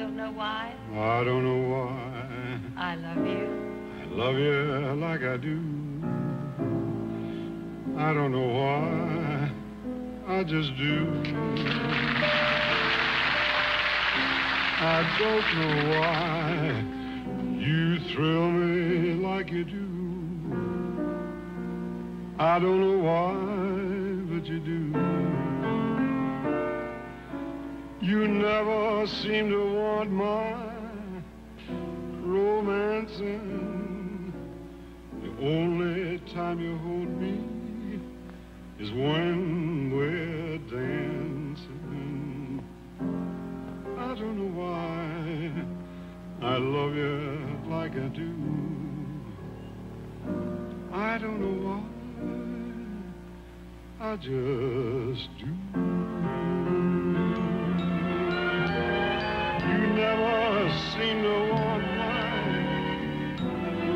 don't know why. I don't know why. I love you. I love you like I do. I don't know why. I just do. I don't know why you thrill me like you do. I don't know why, but you do. Never seem to want my romancing. The only time you hold me is when we're dancing. I don't know why I love you like I do. I don't know why. I just do. Seem to want my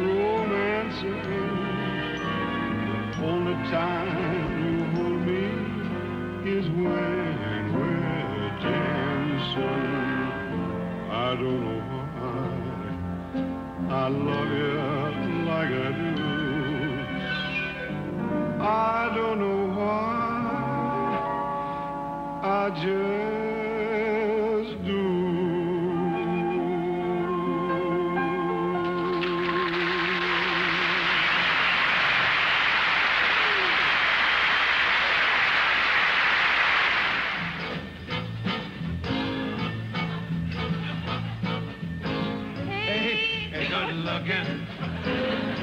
romancing. The only time you hold me is when we're dancing. I don't know why I love you like I do. I don't know why. I just hey,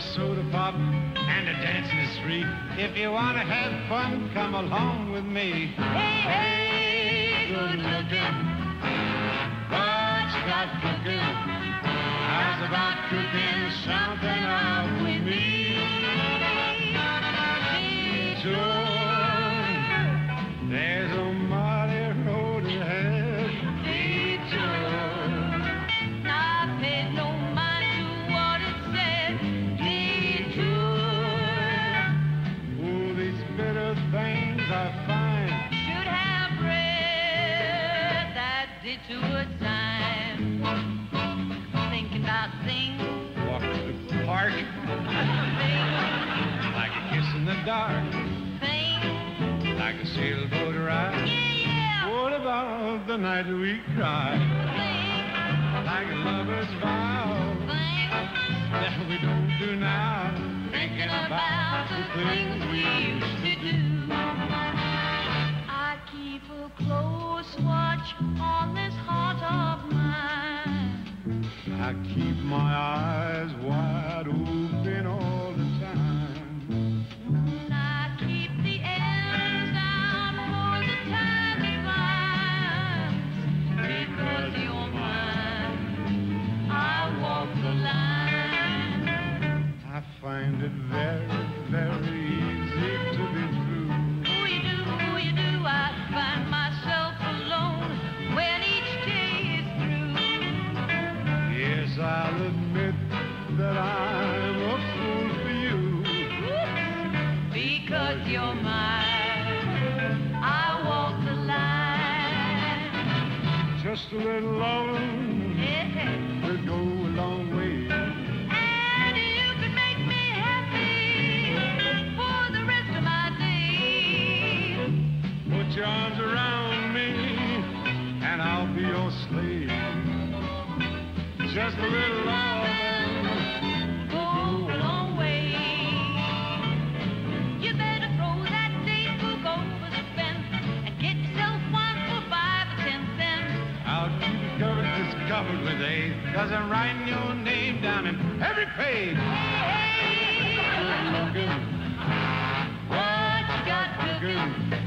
Soda pop and a dance in the street. If you want to have fun, come along with me. Hey, hey, good looking. That detour sign. Thinking about things, Walk to the park things, like a kiss in the dark, things. like a sailboat ride. Yeah, What about the night we cried, yeah. like a lover's vow Things, that we don't do now? Thinking about the things we used to do. Close watch on this heart of mine. I keep my eyes wide open Because you're mine, I walk the line. Just a little loving Yeah. will go a long way. And you can make me happy for the rest of my days. Put your arms around me, and I'll be your slave. Just a little loving. A, cause I'm writing your name down in every page. Hey, Good looking, what you got cooking?